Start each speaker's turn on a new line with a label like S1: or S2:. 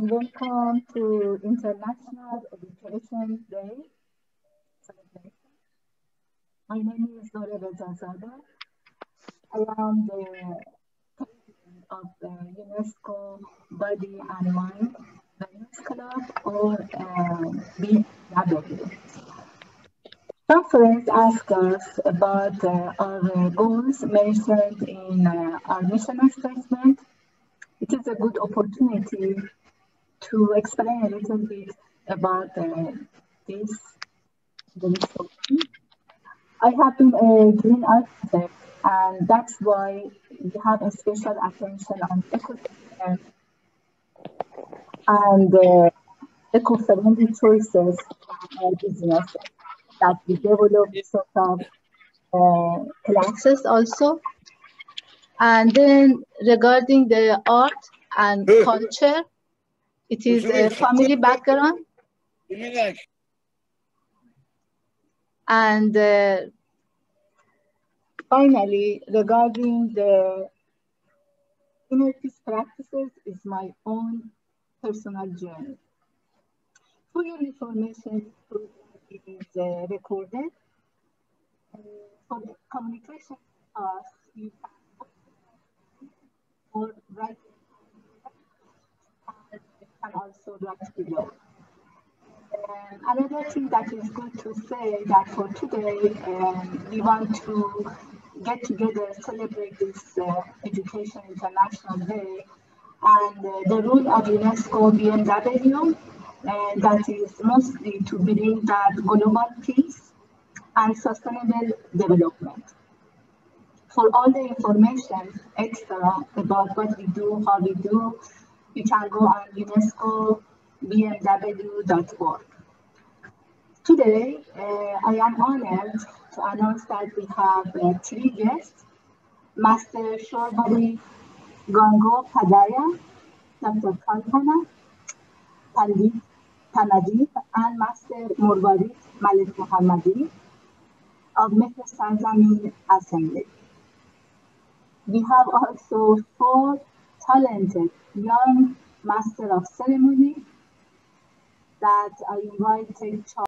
S1: and welcome to International Education Day. My name is Dore Rezazada. I am the president of the UNESCO Body and Mind Wellness Club or uh, BW. Conference asked us about uh, our goals mentioned in uh, our mission statement. It is a good opportunity to explain a little bit about uh, this. I have been a green architect, and that's why we have a special attention on ecosystem and uh, eco-friendly choices for business that we develop sort of uh, classes also. And then regarding the art and culture, it is a family background. And uh, finally, regarding the inner peace practices is my own personal journey. For your information, it is uh, recorded. Uh, for the communication us, you can or write write. Um, another thing that is good to say that for today, um, we want to get together, celebrate this uh, Education International Day, and uh, the role of UNESCO BMW, uh, that is mostly to bring that global peace and sustainable development. For all the information extra about what we do, how we do, you can go on UNESCO bmw.org. Today, uh, I am honored to announce that we have uh, three guests, Master Shorbari Gango Padaya, Dr. Kalpana Pandit Panadip, and Master Morvari Malik Muhammadi of Mehta Sarzamin Assembly. We have also four talented young Master of Ceremony that I invite take charge.